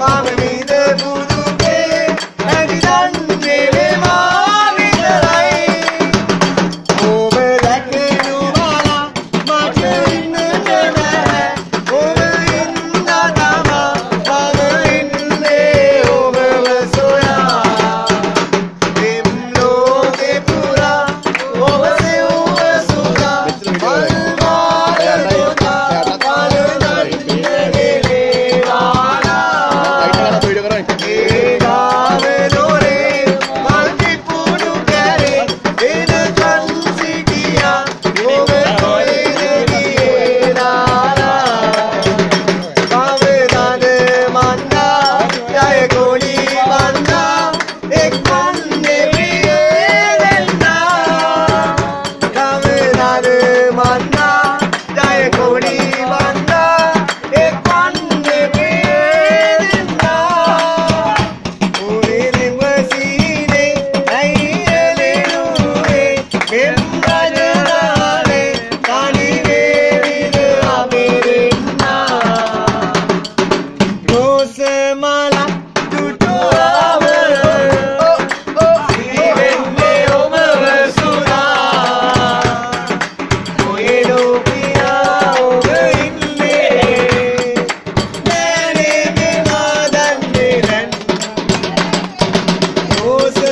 Mami. você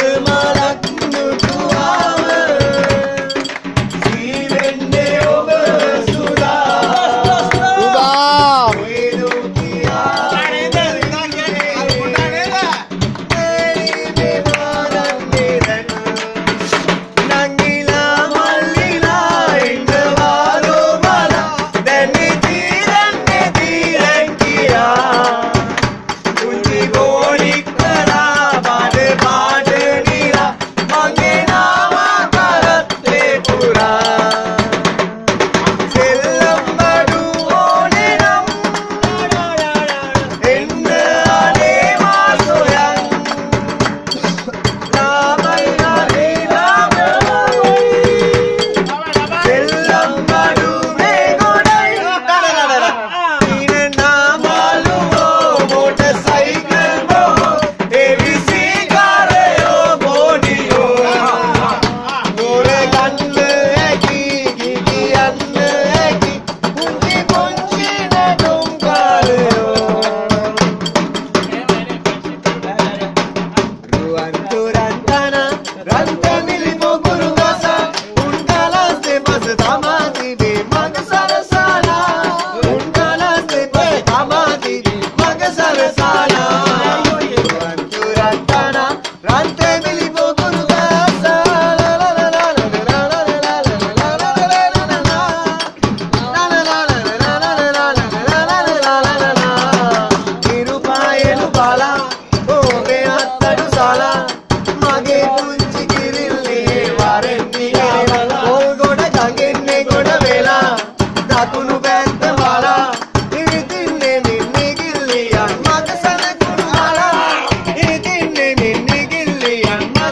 Dante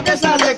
passa da